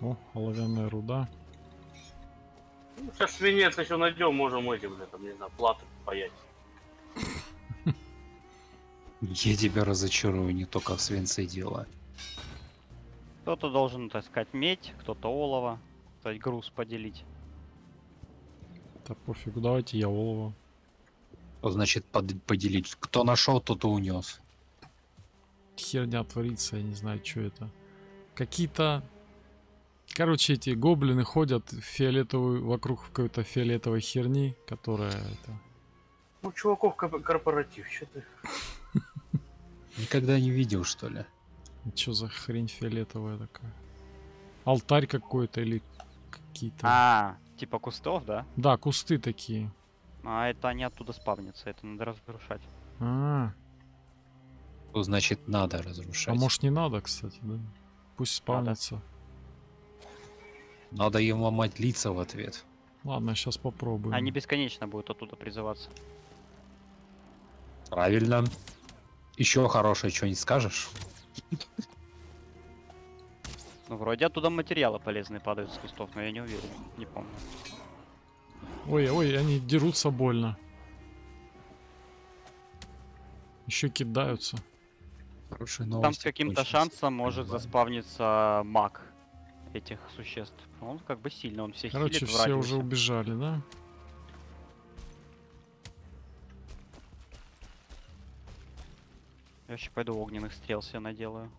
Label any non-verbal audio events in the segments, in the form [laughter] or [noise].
О, оловянная руда. Ну, сейчас свинец еще найдем, можем эти, бля, там, не знаю, платы паять. Я тебя разочарую, не только в свинце дело. Кто-то должен таскать медь, кто-то олово, то груз поделить. Да пофигу, давайте я олово. Что значит под- поделить? Кто нашел, тот и унес. Херня творится, я не знаю, что это. Какие-то... Короче, эти гоблины ходят в фиолетовую, вокруг какой-то фиолетовой херни, которая это... Ну, чуваков ко- корпоратив, что ты? [laughs] Никогда не видел, что ли? Что за хрень фиолетовая такая? Алтарь какой-то или какие-то... А, типа кустов, да? Да, кусты такие. А это они оттуда спавнятся, это надо разрушать. А, Что значит надо а разрушать? может не надо, кстати, да? Пусть спавнится. Надо им ломать лица в ответ. Ладно, сейчас попробуем. Они бесконечно будут оттуда призываться. Правильно. Еще хорошее что-нибудь скажешь? Ну, вроде оттуда материалы полезные падают с кустов, но я не уверен, не помню. Ой, ой, они дерутся больно. Еще кидаются. Хорошая Там новость. с каким-то шансом может заспавниться маг этих существ. Он как бы сильно, он всех Короче, хилит все уже убежали, да? Я еще пойду огненных стрел себе наделаю.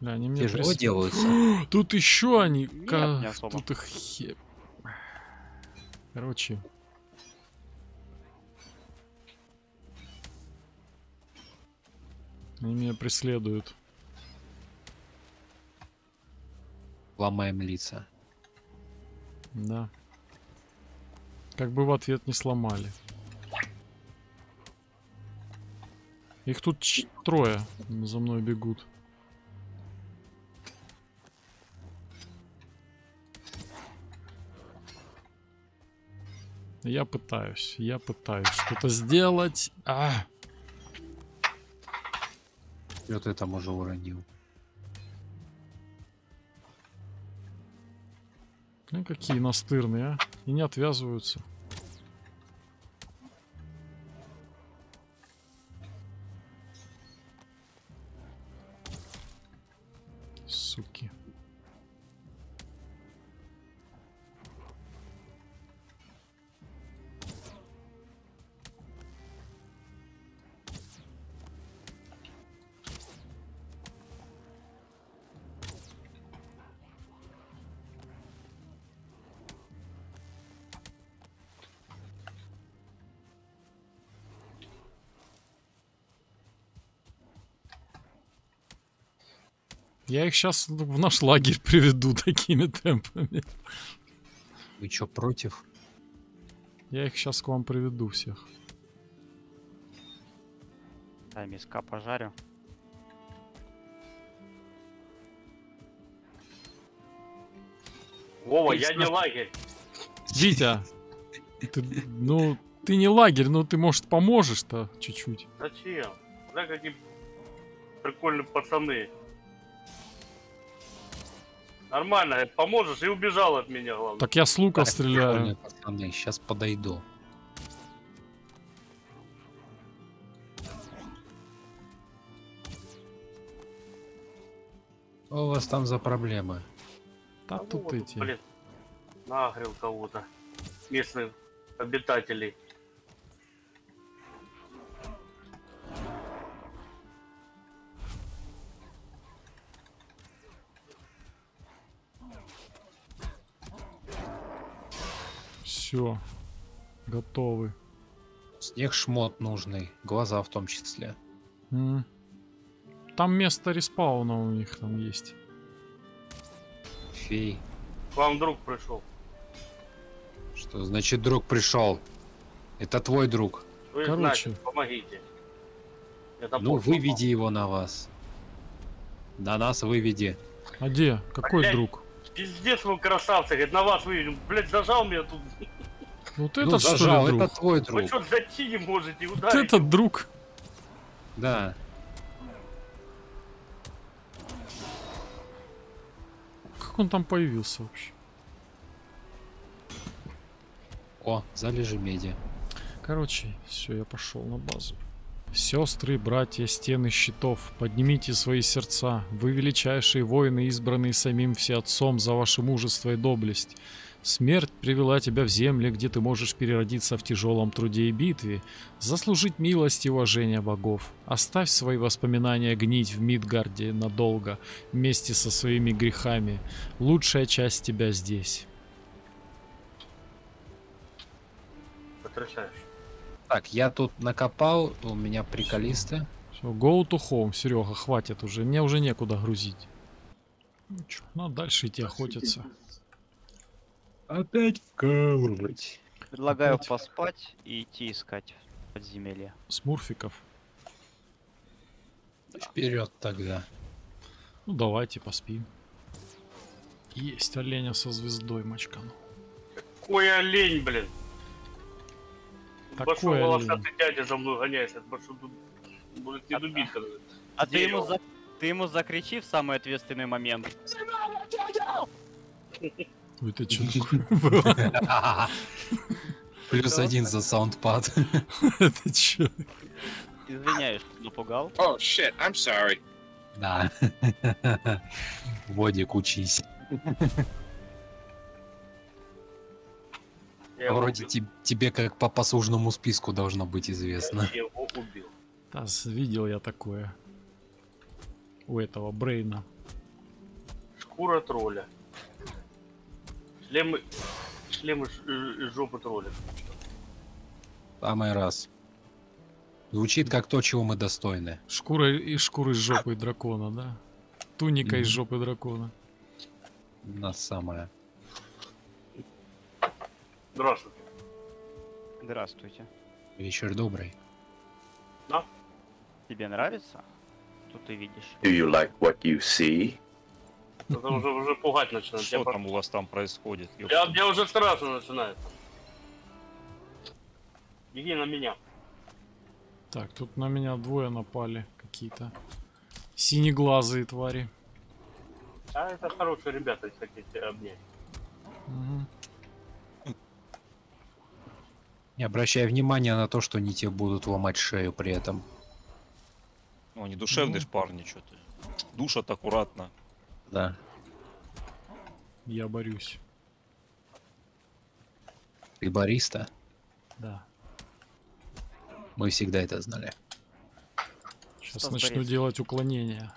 Бля, они мне Тяжело прис- делаются. [gasps] Тут еще они. Нет, ка- не особо. Тут их хе- Короче. Они меня преследуют. Ломаем лица. Да. Как бы в ответ не сломали. Их тут трое за мной бегут. Я пытаюсь, я пытаюсь что-то сделать. А, Вот это уже уронил. Ну какие настырные, а? И не отвязываются. Суки. Я их сейчас в наш лагерь [laughs] приведу такими темпами. Вы чё, против? Я их сейчас к вам приведу всех. Дай миска пожарю. Вова, я не лагерь. Витя, ты, ну, ты не лагерь, но ты, может, поможешь-то чуть-чуть. Зачем? Да, какие прикольные пацаны. Нормально, поможешь и убежал от меня, главное. Так я с лука Так, стреляю. прикольно, пацаны, сейчас подойду. Что у вас там за проблемы? Да А тут вот, эти. Блин, нагрел кого-то. Местных обитателей. Все. Готовы. Снег шмот нужный, глаза в том числе. Там место респауна у них там есть. Фей. К вам друг пришел. Что значит друг пришел? Это твой друг. Вы Короче. знаете, помогите. Это Ну, выведи его на вас. На нас выведи. А где? Какой Блядь. друг? Пиздец вы красавцы, говорит, на вас выведем. Блять, зажал меня тут. Вот Ну, этот что зажал, ли друг? это твой Вы друг. что, зайти не можете, Вот ударить? этот друг. Да. он там появился вообще? О, залежи меди. Короче, все, я пошел на базу. Сестры, братья, стены щитов, поднимите свои сердца, вы величайшие воины, избранные самим Всеотцом за ваше мужество и доблесть. Смерть привела тебя в земли, где ты можешь переродиться в тяжелом труде и битве, заслужить милость и уважение богов. Оставь свои воспоминания гнить в Мидгарде надолго, вместе со своими грехами. Лучшая часть тебя здесь. Потрясающе. Так, я тут накопал, у меня приколисты. Все, go to home, Серега, хватит уже, мне уже некуда грузить. Ну чё, надо дальше идти охотиться. Опять вкалывать. Предлагаю Опять. поспать и идти искать подземелье. Смурфиков. Вперед тогда. Ну давайте поспим. Есть оленя со звездой мачкану. Ой, олень, блин. Такой Большой волосатый дядя за мной гоняется. Большой дуб- Будет не дубинка. А ты ему, за... ты ему закричи в самый ответственный момент. Ой, Это что [laughs] такое? Плюс один за саундпад. [laughs] Это что? Извиняюсь, напугал. Oh shit, I'm sorry. Да. [laughs] Водик, учись. Я Вроде те- тебе как по послужному списку должно быть известно. Я его убил. Да, видел я такое. У этого Брейна. Шкура тролля. Шлемы... Шлемы из жопы тролля. Самый раз. Звучит как то, чего мы достойны. Шкура и шкуры из жопы дракона, да? Туника из Мгм. жопы дракона. Нас самое. Здравствуйте. Здравствуйте. Вечер добрый. Тебе нравится? Что ты видишь? Do you like what you see? Это уже, уже пугать начинает. Что Я, по- там у вас там происходит? я, я уже страшно начинает. Беги на меня. Так, тут на меня двое напали какие-то. Синеглазые твари. А это хорошие ребята, если хотите обнять. Не обращай внимания на то, что они тебе будут ломать шею при этом. Ну, они душевные Ну. ж парни, что ты. Душат аккуратно. Да. Я борюсь. Ты бариста? Да. Мы всегда это знали. Сейчас Стас начну Борис. делать уклонения.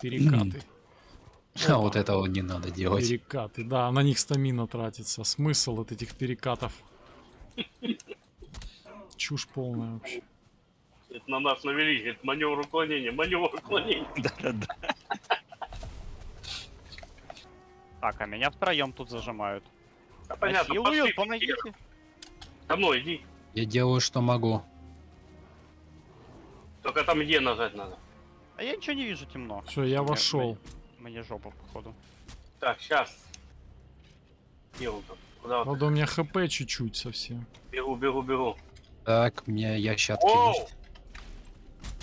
Перекаты. [clears throat] А вот этого не надо делать. Перекаты. Да, на них стамина тратится. Смысл от этих перекатов. [laughs] Чушь полная вообще. Это на нас навели, это маневр уклонения, маневр уклонения. [laughs] Да-да-да. Так, а меня втроем тут зажимают. Да, понятно, Насилуют, пошли, помогите. За мной иди. Я делаю, что могу. Только там Е нажать надо. А я ничего не вижу, темно. Все, я Мне- вошел. Мне, мне жопа, походу. Так, сейчас. Там? Куда вот? Правда, у меня хп чуть-чуть совсем. Бегу, бегу, бегу. Так, меня ящатки Воу! есть.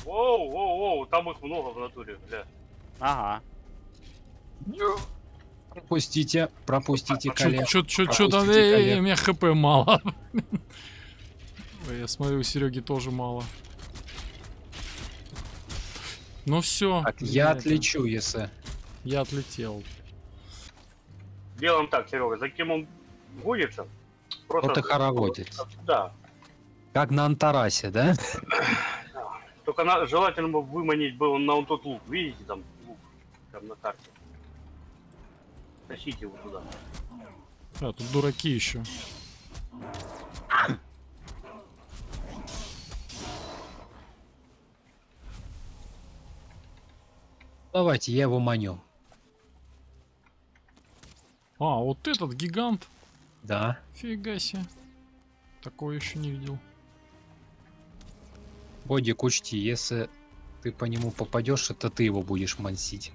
Воу, воу, воу, там их много в натуре, бля. Ага. Пропустите, пропустите, Чё, коллег. чё, чё, чё там? Пропустите, Эй, эй, коллег. у меня хп мало. [laughs] Ой, Я смотрю, у Сереги тоже мало. Ну все. Так, я отлечу, если... Я отлетел. Делаем так, Серега, за кем он гонится? Просто... И хороводит. Да. Как на Антарасе, да? Только на- желательно бы выманить было на вот тот лук. Видите, там лук? Там на карте. Тащите его туда. А, тут дураки еще. Давайте, я его маню. А, вот этот гигант. Да. Фига себе. Такое еще не видел. Бодик, учти, если ты по нему попадешь, это ты его будешь мансить.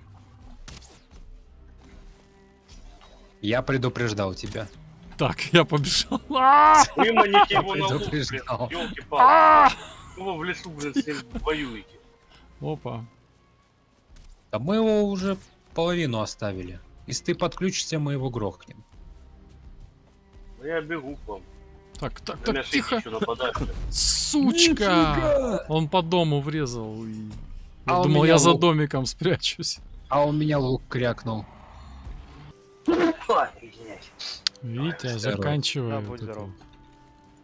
Я предупреждал тебя. Так, я побежал. [laughs] А! Выманите его на лук, блин. Ёлки-палки. А! Вы в лесу, блин, с ним воюете. Опа. А мы его уже половину оставили. Если ты подключишься, мы его грохнем. Ну, я бегу к вам. Так, так, так, тихо. Сучка! Он по дому врезал. и- Я А у думал, я за домиком спрячусь. А он меня лук крякнул. Ой, извиняюсь. Витя, Здорово. заканчивай. Да, будь здоров.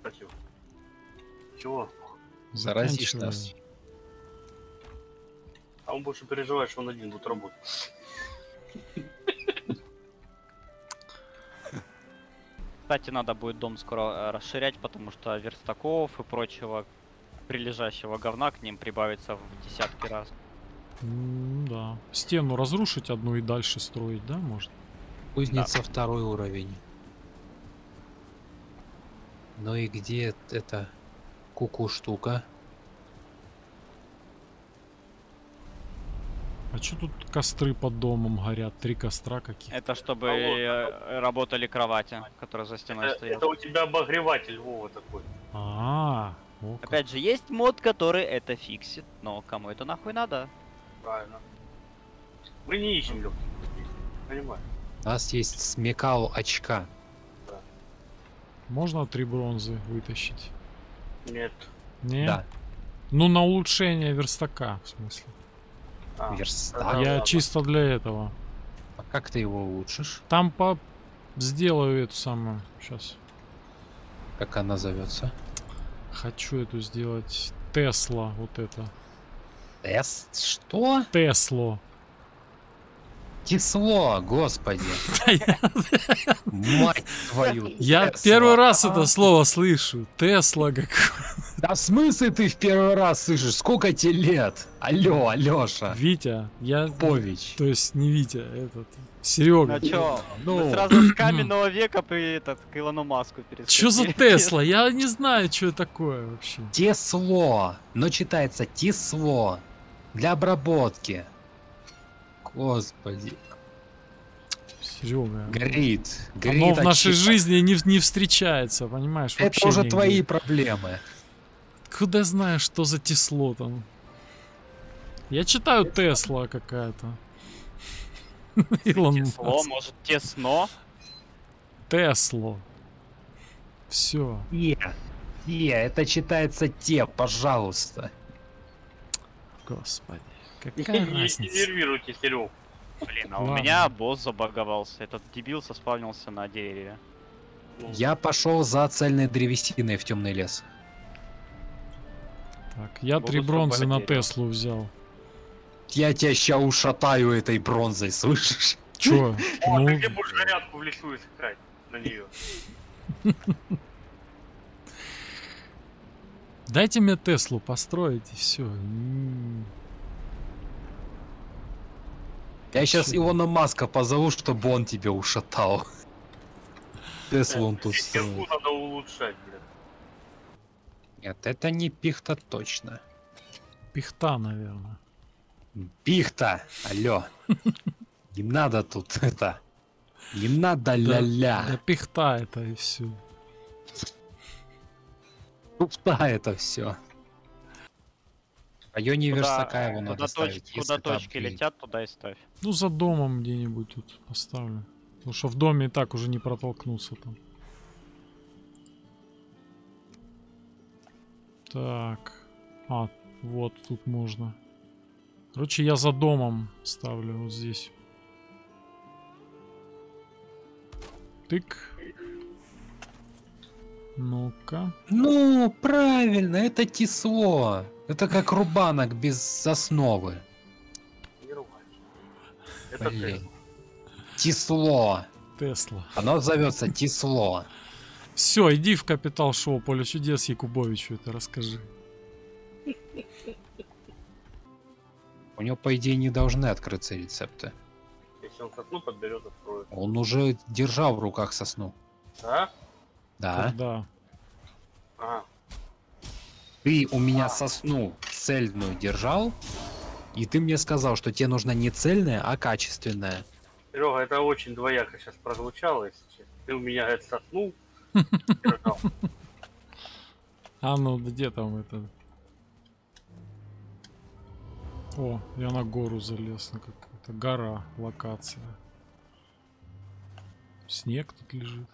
Спасибо. Чего? Заразишь Заканчивай. нас. А он больше переживает, что он один будет работать. Кстати, надо будет дом скоро э, расширять, потому что верстаков и прочего прилежащего говна к ним прибавится в десятки раз. М, Да. Стену разрушить одну и дальше строить, да, можно? Кузница второй уровень. Ну и где эта куку штука? А что тут костры под домом горят? Три костра каких? Это чтобы Алло. э, работали кровати, которые за стеной Это, стоят. это у тебя обогреватель Вова такой. А, о как. Опять же, есть мод, который это фиксит, но кому это нахуй надо? Правильно. Мы не ищем легких. Понимаю. У нас есть смекал очка. Можно три бронзы вытащить? Нет. Не? Да, Ну, на улучшение верстака, в смысле. А, верстак. Я ладно. чисто для этого. А как ты его улучшишь? Там по... Сделаю эту самую. Сейчас. Как она зовется? Хочу эту сделать. Тесла, вот это. Тест? Что? Тесло. Тесло, господи. Мать твою. Я Тесла. первый раз это слово слышу. Тесла как. Да в смысле ты в первый раз слышишь? Сколько тебе лет? Алло, Алёша. Витя. Я... Пович. То есть не Витя, этот. Серега. Ну чё, Ну, мы сразу с [clears throat] каменного века при этот, к Илону Маску Что за перескочили. Тесла? [laughs] Я не знаю, что это такое вообще. Тесло. Но читается Тесло. Для обработки. Господи. Серега. Горит. Горит Оно в нашей очи- жизни не, не встречается, понимаешь? Это вообще уже нигде. твои проблемы. Куда знаешь, что за Тесло там? Я читаю Тесла какая-то. Илон Тесло, Маск. может тесно? Тесло. Все. Те. Те. Это читается те, пожалуйста. Господи. Не, Какая не- [laughs] не разница? нервируйте, Серег. Блин, а у меня босс забаговался. Этот дебил соспавнился на дереве. Ну, Я пошел за цельной древесиной в темный лес. Так, я Буду три бронзы на. Теслу взял. Я тебя ща ушатаю этой бронзой, слышишь? Чё? [laughs] О, Ну, ты будешь зарядку в лесу искать на нее? [laughs] дайте мне Теслу построить и все. Я сейчас Чё? Илона Маска позову, чтобы он тебя ушатал. Теслу он [laughs] тут строит. надо улучшать, блин. Нет, это не пихта точно. Пихта, наверное. Пихта! Алло. [laughs] Не надо тут это. Не надо Да ля-ля. пихта это и все. Туфта это все. В районе Куда- верстака его надо куда, ставить. куда если там точки летят, туда и ставь. Ну, за домом где-нибудь тут поставлю. Потому что в доме и так уже не протолкнуться там. Так. А, вот тут можно. Короче, я за домом ставлю вот здесь. Тык. Ну-ка. Ну, правильно, это тесло. Это как рубанок без основы. Это. Блин. Тесло. Тесла. Оно зовется тесло. Все, иди в капитал шоу поле чудес Якубовичу это расскажи. У него, по идее, не должны открыться рецепты. Если он сосну подберет, откроет. Он уже держал в руках сосну. А? Да. Да. А, Ты у меня сосну цельную держал, и ты мне сказал, что тебе нужна не цельная, а качественная. Серега, это очень двояко сейчас прозвучало, если честно. Ты у меня, говорит, соснул. [laughs] А ну где там это? О, я на гору залез, на какую-то гора, локация. Снег тут лежит.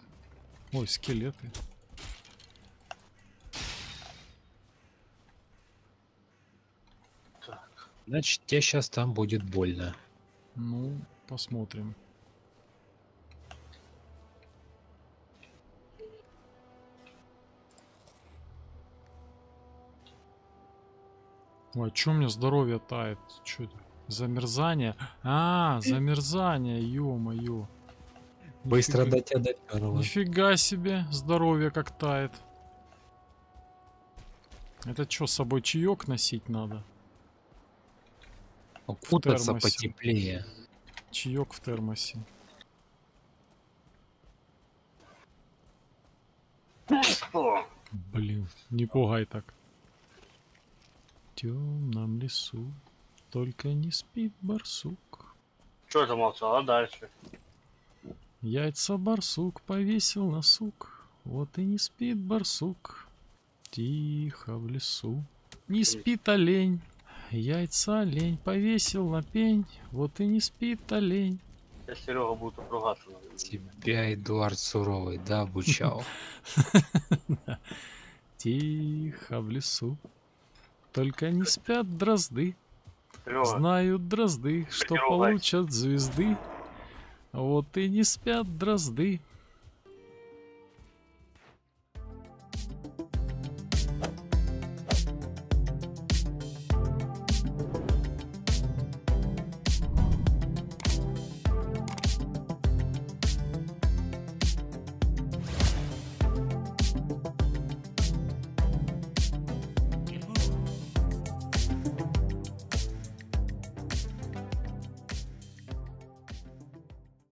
Ой, скелеты. Значит, тебе сейчас там будет больно. Ну, посмотрим. Ой, чё у меня здоровье тает? Чё это? Замерзание? А, замерзание, ё-моё. Быстро Нифига- до тебя допёрло. Нифига себе, здоровье как тает. Это что, с собой чаек носить надо? Кутаться термосе. потеплее. Чаек в термосе. Блин, не пугай так. В темном лесу только не спит барсук. что замолчал, а дальше? Яйца барсук повесил на сук. Вот и не спит барсук. Тихо в лесу. Не спит олень. Яйца олень повесил на пень. Вот и не спит олень. Сейчас Серега будет ругаться. Тебя Эдуард Суровый, да, обучал? [laughs] Тихо в лесу. Только не спят дрозды. Знают дрозды, что получат звезды. Вот и не спят дрозды.